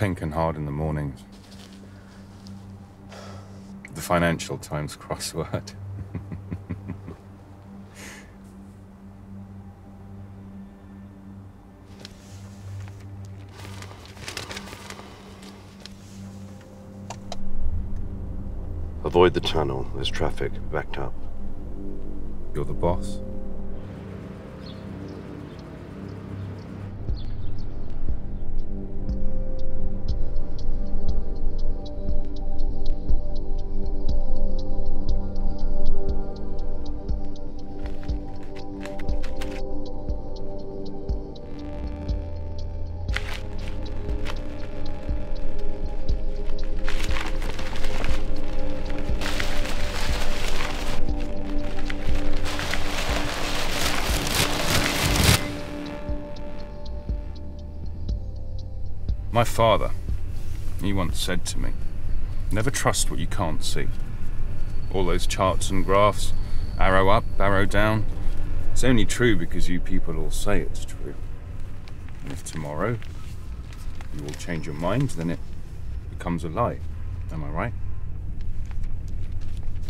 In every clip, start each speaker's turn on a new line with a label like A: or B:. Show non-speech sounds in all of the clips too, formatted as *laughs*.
A: pink and hard in the mornings. The Financial Times crossword. *laughs*
B: Avoid the tunnel. There's traffic backed up.
A: You're the boss? My father, he once said to me, never trust what you can't see. All those charts and graphs, arrow up, arrow down, it's only true because you people all say it's true. And if tomorrow you all change your mind, then it becomes a lie. Am I right?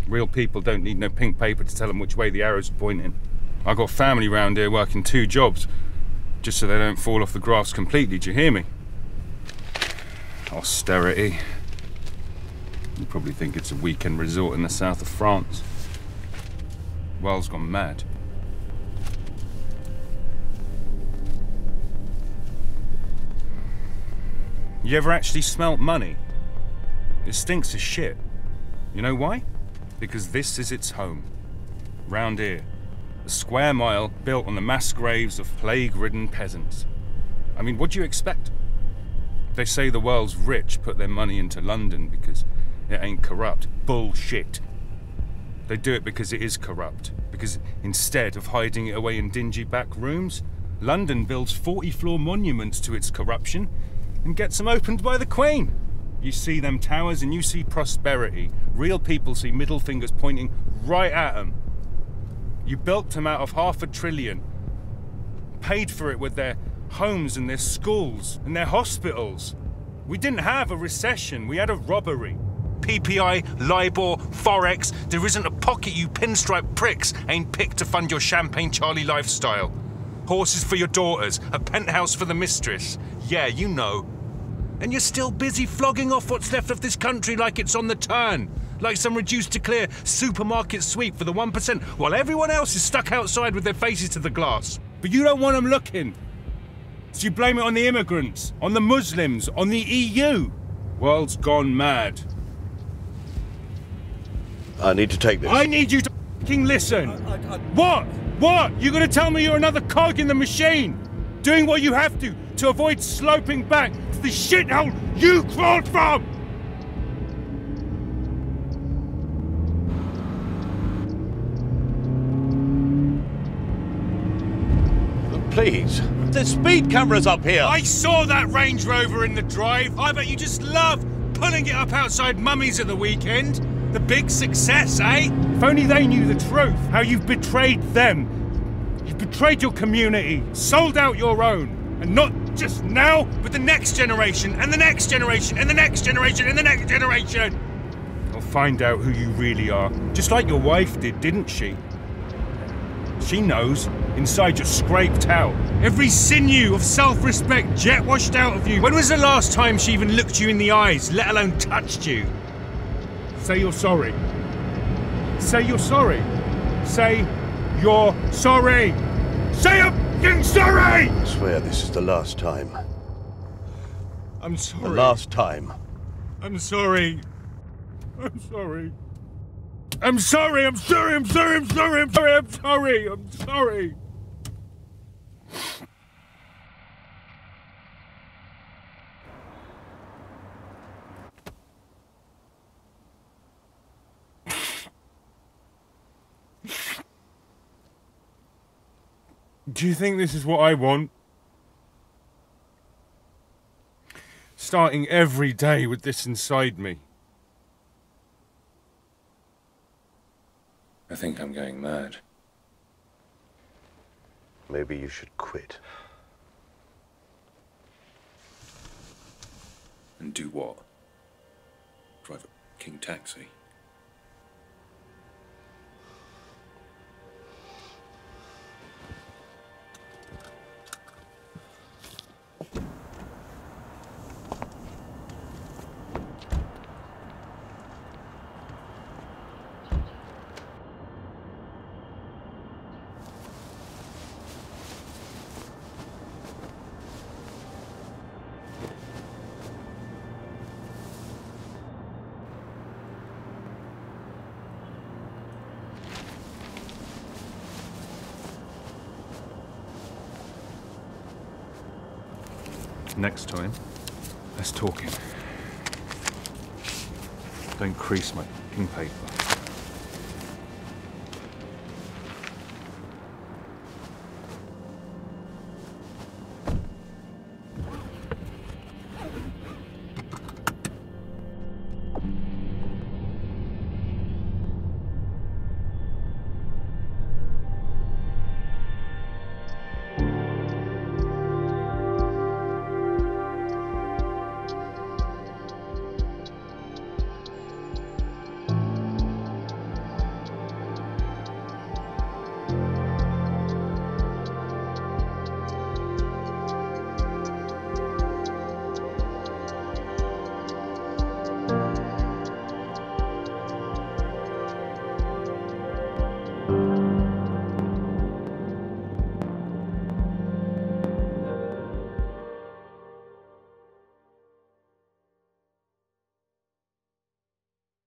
A: Real people don't need no pink paper to tell them which way the arrows are pointing. I've got family round here working two jobs, just so they don't fall off the graphs completely, do you hear me? Austerity. You probably think it's a weekend resort in the south of France. World's gone mad. You ever actually smelt money? It stinks of shit. You know why? Because this is its home. Round here. A square mile built on the mass graves of plague-ridden peasants. I mean, what do you expect? They say the world's rich put their money into London because it ain't corrupt. Bullshit. They do it because it is corrupt. Because instead of hiding it away in dingy back rooms, London builds 40 floor monuments to its corruption and gets them opened by the Queen. You see them towers and you see prosperity. Real people see middle fingers pointing right at them. You built them out of half a trillion, paid for it with their homes and their schools and their hospitals. We didn't have a recession, we had a robbery. PPI, LIBOR, Forex, there isn't a pocket you pinstripe pricks ain't picked to fund your Champagne Charlie lifestyle. Horses for your daughters, a penthouse for the mistress. Yeah, you know. And you're still busy flogging off what's left of this country like it's on the turn. Like some reduced to clear supermarket sweep for the 1%, while everyone else is stuck outside with their faces to the glass. But you don't want them looking. So you blame it on the immigrants, on the Muslims, on the EU. World's gone mad.
B: I need to take this.
A: I need you to fucking listen. What? What? You're gonna tell me you're another cog in the machine? Doing what you have to to avoid sloping back to the shithole you crawled from?
B: Please.
C: There's speed cameras up here.
A: I saw that Range Rover in the drive. I bet you just love pulling it up outside Mummy's at the weekend. The big success, eh? If only they knew the truth, how you've betrayed them. You've betrayed your community, sold out your own. And not just now, but the next generation, and the next generation, and the next generation, and the next generation. I'll find out who you really are. Just like your wife did, didn't she? She knows, inside your scraped out. Every sinew of self-respect jet washed out of you. When was the last time she even looked you in the eyes, let alone touched you? Say you're sorry. Say you're sorry. Say you're sorry. Say I'm sorry!
B: I swear this is the last time.
A: I'm sorry.
B: The last time.
A: I'm sorry. I'm sorry. I'm sorry, I'm sorry, I'm sorry, I'm sorry, I'm sorry, I'm sorry, I'm sorry. Do you think this is what I want? Starting every day with this inside me. I think I'm going mad.
B: Maybe you should quit.
D: And do what? Drive a king taxi?
A: Next time, less talking. Don't crease my fucking paper.